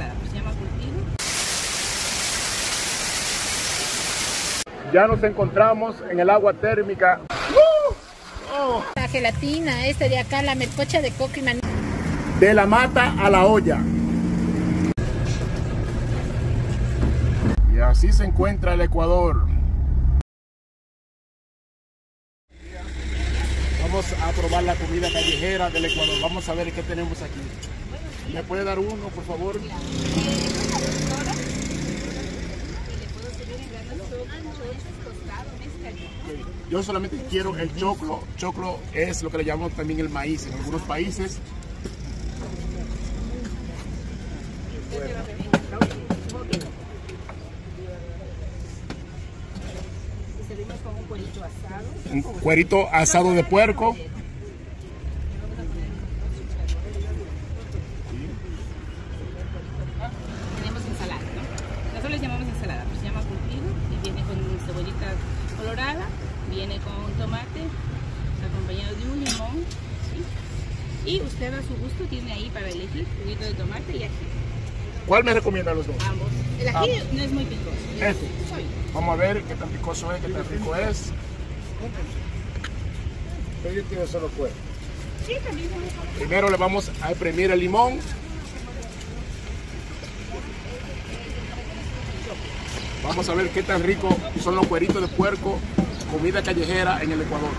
ensalada, se llama cultivo. Ya nos encontramos en el agua térmica. La gelatina, esta de acá, la melcocha de coco y maní. De la mata a la olla. Y así se encuentra el Ecuador. Vamos a probar la comida callejera del Ecuador. Vamos a ver qué tenemos aquí. ¿Me puede dar uno, por favor? Yo solamente quiero el choclo. Choclo es lo que le llamamos también el maíz en algunos países. Servimos con un cuerito asado. Un cuerito asado de puerco. Tenemos ensalada, ¿no? Nosotros les llamamos ensalada, pues se llama cultivo y viene con cebollita colorada, viene con un tomate acompañado de un limón. ¿sí? Y usted a su gusto tiene ahí para elegir juguito de tomate y ají. ¿Cuál me recomienda los dos? Ambos. El ají no es muy picoso. Este. Vamos a ver qué tan picoso es, qué tan rico es. Yo quiero solo cuero. Sí, también tiene Primero le vamos a exprimir el limón. Vamos a ver qué tan rico son los cueritos de puerco, comida callejera en el Ecuador.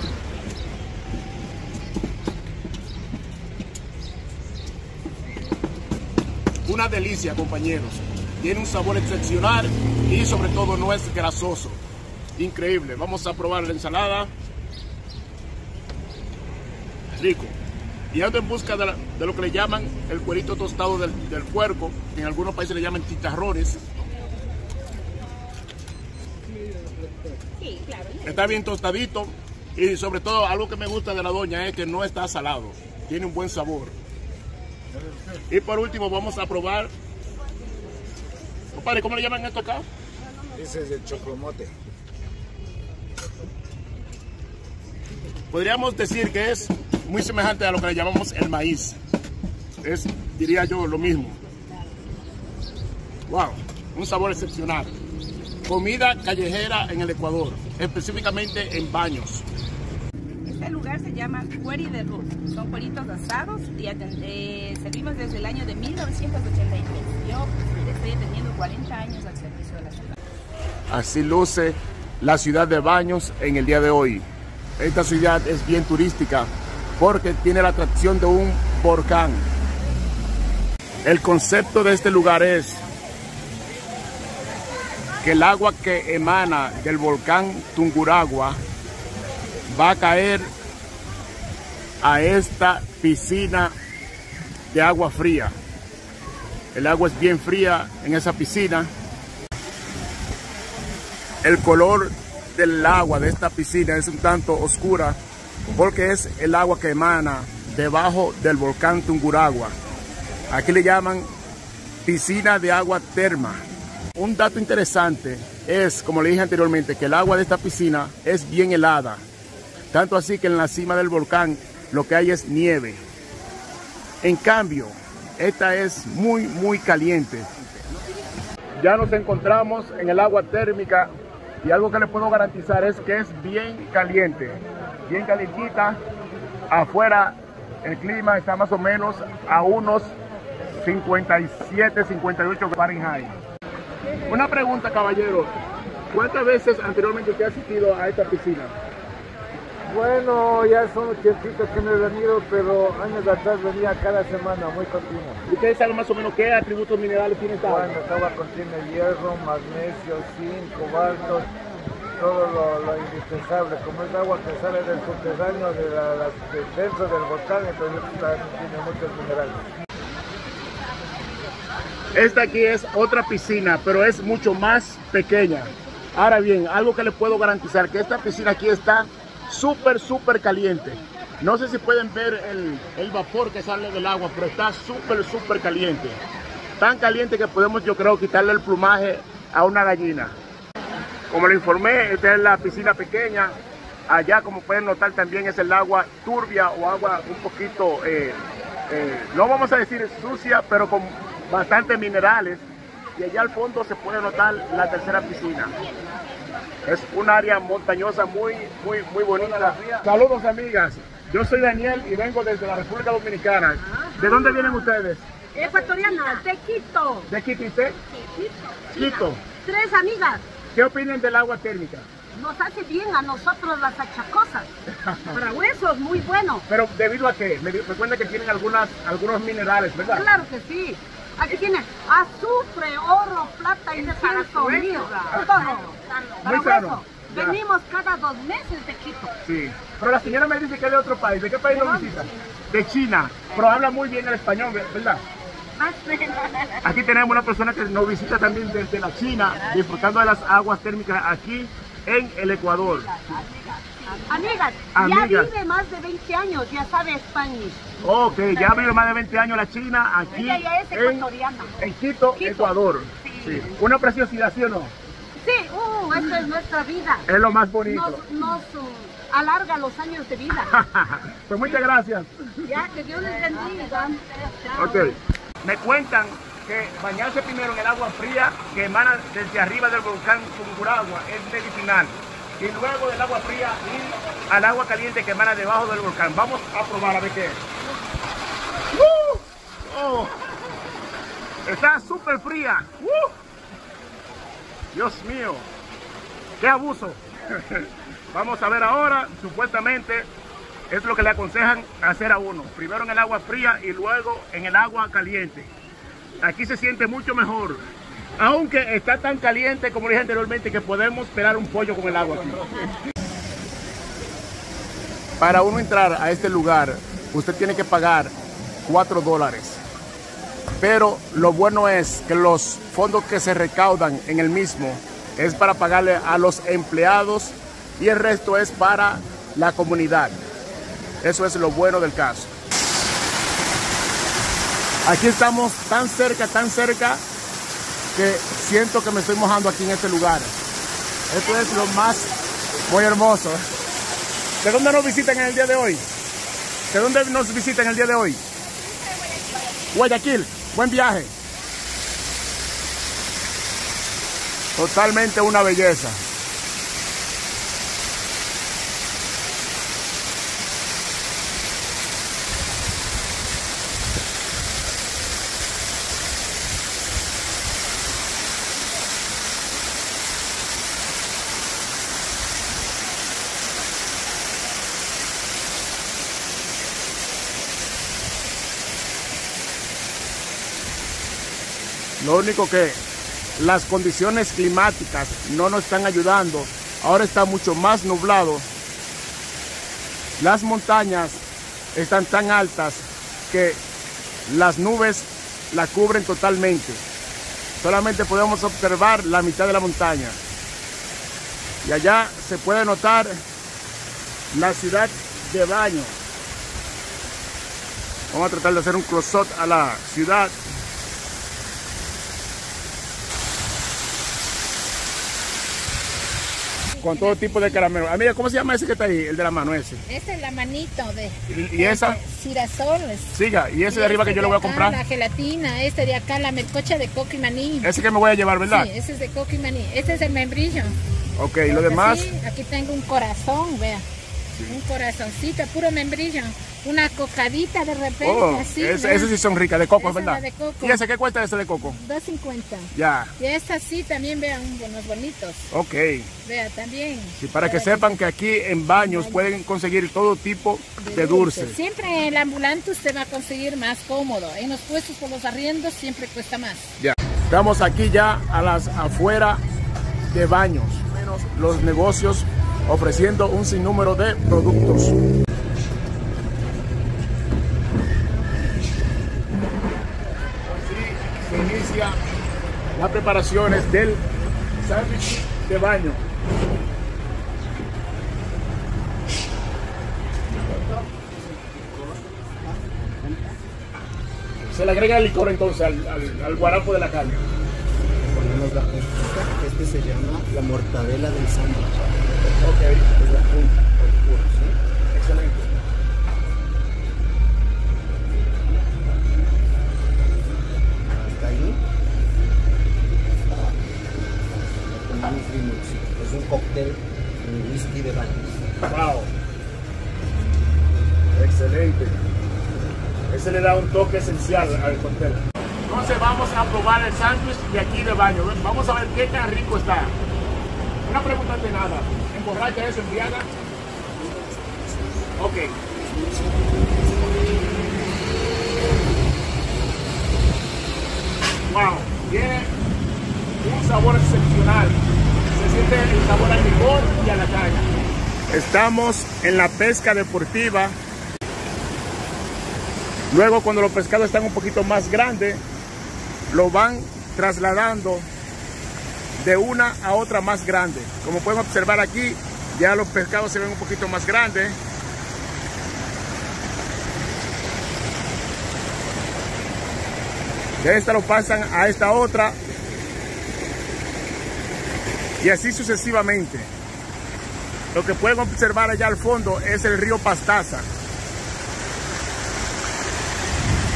Una delicia, compañeros. Tiene un sabor excepcional y sobre todo no es grasoso. Increíble. Vamos a probar la ensalada. Rico. Y ando en busca de, la- de lo que le llaman el cuerito tostado del, del puerco. En algunos países le llaman chicharrones. Está bien tostadito. Y sobre todo algo que me gusta de la doña es que no está salado. Tiene un buen sabor. Y por último vamos a probar. Compadre, ¿cómo le llaman esto acá? Ese es el choclomote. Podríamos decir que es muy semejante a lo que le llamamos el maíz. Es, diría yo, lo mismo. Wow, un sabor excepcional. Comida callejera en el Ecuador, específicamente en baños. Lugar se llama Cueri de Ruth. Son cueritos asados y eh, servimos desde el año de 1983. Yo estoy atendiendo 40 años al servicio de la ciudad. Así luce la ciudad de Baños en el día de hoy. Esta ciudad es bien turística porque tiene la atracción de un volcán. El concepto de este lugar es que el agua que emana del volcán Tunguragua va a caer a esta piscina de agua fría. El agua es bien fría en esa piscina el color del agua de esta piscina es un tanto oscura porque es el agua que emana debajo del volcán Tunguragua. Aquí le llaman piscina de agua terma. Un dato interesante es, como le dije anteriormente, que el agua de esta piscina es bien helada. Tanto así que en la cima del volcán lo que hay es nieve. En cambio, esta es muy, muy caliente. Ya nos encontramos en el agua térmica y algo que les puedo garantizar es que es bien caliente, bien calientita. Afuera el clima está más o menos a unos 57, 58 Fahrenheit. Una pregunta, caballero. ¿Cuántas veces anteriormente usted ha asistido a esta piscina? Bueno, ya son un tiempito que no he venido, pero años atrás venía cada semana, muy continuo. ¿Ustedes saben más o menos qué atributos minerales tiene esta agua? Bueno, esta agua contiene hierro, magnesio, zinc, cobalto, todo lo, lo indispensable. Como es agua que sale del subterráneo, de la, la- de dentro del volcán, entonces tiene muchos minerales. Esta aquí es otra piscina, pero es mucho más pequeña. Ahora bien, algo que les puedo garantizar, que esta piscina aquí está súper, súper caliente. No sé si pueden ver el, vapor que sale del agua, pero está súper, súper caliente. Tan caliente que podemos, yo creo, quitarle el plumaje a una gallina. Como le informé, esta es la piscina pequeña. Allá, como pueden notar, también es el agua turbia o agua un poquito, eh, eh, no vamos a decir sucia, pero con bastantes minerales y allá al fondo se puede notar la tercera piscina. Es un área montañosa muy, muy, muy bonita. Saludos amigas, yo soy Daniel y vengo desde la República Dominicana. ¿De dónde vienen ustedes? Ecuatoriana, de Quito. ¿De Quito y usted? Quito. Tres amigas. ¿Qué opinan del agua térmica? Nos hace bien a nosotros las achacosas. Para huesos, muy bueno. Pero debido a qué? Me, me cuenta que tienen algunas, algunos minerales, ¿verdad? Claro que sí. Aquí tiene azufre, oro, plata, incienso, mío. Muy hueso. Ya. Venimos cada dos meses de Quito. Sí. Pero la señora me dice que es de otro país. ¿De qué país lo visita? De China. Pero habla muy bien el español, ¿verdad? Aquí tenemos una persona que nos visita también desde la China, disfrutando de las aguas térmicas aquí en el Ecuador. Amigas, Amigas. ya vive más de 20 años, ya sabe español. Ok, ya vive más de 20 años la China aquí Ella ya es ecuatoriana. en Quito, Quito. Ecuador. Sí. Una preciosidad, ¿sí o no? Sí, uh, esta es nuestra vida. Es lo más bonito. Nos, nos uh, alarga los años de vida. pues muchas gracias. Ya, que Dios les bendiga. Ok. Me cuentan que bañarse primero en el agua fría que emana desde arriba del volcán Tunguragua es medicinal. Y luego del agua fría ir al agua caliente que emana debajo del volcán. Vamos a probar a ver qué es. ¡Uh! Oh. Está súper fría. ¡Uh! Dios mío. ¡Qué abuso! Vamos a ver ahora, supuestamente, es lo que le aconsejan hacer a uno. Primero en el agua fría y luego en el agua caliente. Aquí se siente mucho mejor. Aunque está tan caliente, como dije anteriormente, que podemos pelar un pollo con el agua aquí. Para uno entrar a este lugar, usted tiene que pagar 4 dólares. Pero lo bueno es que los fondos que se recaudan en el mismo es para pagarle a los empleados y el resto es para la comunidad. Eso es lo bueno del caso. Aquí estamos tan cerca, tan cerca, que siento que me estoy mojando aquí en este lugar. Esto es lo más muy hermoso. ¿De dónde nos visitan en el día de hoy? ¿De dónde nos visitan el día de hoy? Guayaquil. Buen viaje. Totalmente una belleza. Lo único que las condiciones climáticas no nos están ayudando. Ahora está mucho más nublado. Las montañas están tan altas que las nubes la cubren totalmente. Solamente podemos observar la mitad de la montaña. Y allá se puede notar la ciudad de Baño. Vamos a tratar de hacer un close-up a la ciudad. Con todo tipo de caramelo. Amiga, ¿cómo se llama ese que está ahí? El de la mano, ese. Esta es la manito de ¿Y, y esa? girasoles. Siga. ¿Y ese de arriba que yo le voy a comprar? La gelatina, este de acá, la melcocha de coco y maní. Ese que me voy a llevar, ¿verdad? Sí, ese es de coco y maní. Este es el membrillo. Ok, y lo demás. Sí, aquí tengo un corazón, vea. Un corazoncito, puro membrillo. Una cocadita de repente, Oh, así. ese, vea. ese sí son ricas, de coco, Esa es ¿verdad? de coco. ¿Y ese qué cuesta ese de coco? 2.50. Ya, Y esta sí también, vean, unos bonitos. ok. Vea, también. Sí, para que sepan que aquí en Baños pueden conseguir todo tipo de dulces. Siempre en el ambulante usted va a conseguir más cómodo. En los puestos por los arriendos siempre cuesta más. Ya. Estamos aquí ya a las afuera de Baños. Menos los negocios ofreciendo un sinnúmero de productos. Así se inicia las preparaciones del sándwich de baño. Se le agrega el licor entonces al, al, guarapo de la carne este se llama la mortadela del sándwich. Ok, es la punta, el puro. Excelente. Hasta ahí. Es un cóctel, un whisky de baños. ¡Wow! Excelente. Ese le da un toque esencial al cóctel. Entonces vamos a probar el sándwich de aquí de baño. Vamos a ver qué tan rico está. Una pregunta de nada. ¿Emborracha eso, embriaga? Ok. Wow, tiene un sabor excepcional. Se siente el sabor al licor y a la caña. Estamos en la pesca deportiva. Luego cuando los pescados están un poquito más grandes, lo van trasladando de una a otra más grande. Como pueden observar aquí, ya los pescados se ven un poquito más grandes. De esta lo pasan a esta otra. Y así sucesivamente. Lo que pueden observar allá al fondo es el río Pastaza.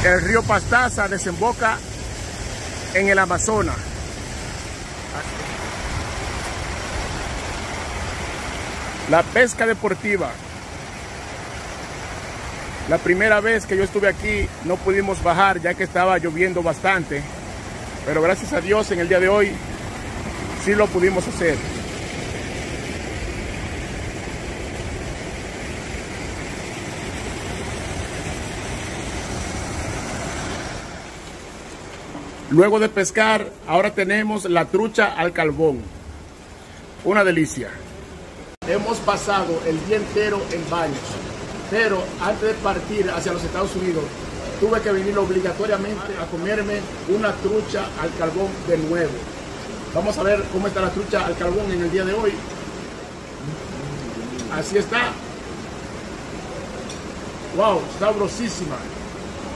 El río Pastaza desemboca en el Amazonas. La pesca deportiva. La primera vez que yo estuve aquí no pudimos bajar ya que estaba lloviendo bastante. Pero gracias a Dios en el día de hoy sí lo pudimos hacer. Luego de pescar, ahora tenemos la trucha al carbón. Una delicia. Hemos pasado el día entero en baños, pero antes de partir hacia los Estados Unidos, tuve que venir obligatoriamente a comerme una trucha al carbón de nuevo. Vamos a ver cómo está la trucha al carbón en el día de hoy. Así está. Wow, sabrosísima.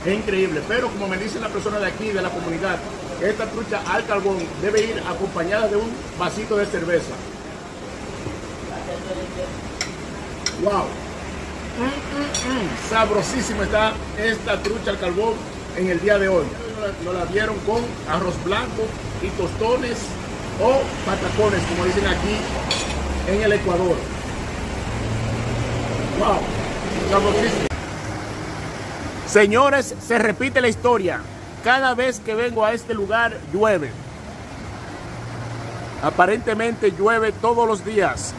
Es increíble, pero como me dice la persona de aquí, de la comunidad, esta trucha al carbón debe ir acompañada de un vasito de cerveza. Wow. Mm. Sabrosísima está esta trucha al carbón en el día de hoy. Nos la dieron con arroz blanco y tostones o patacones, como dicen aquí en el Ecuador. Wow. Sabrosísima. Señores, se repite la historia. Cada vez que vengo a este lugar llueve. Aparentemente llueve todos los días.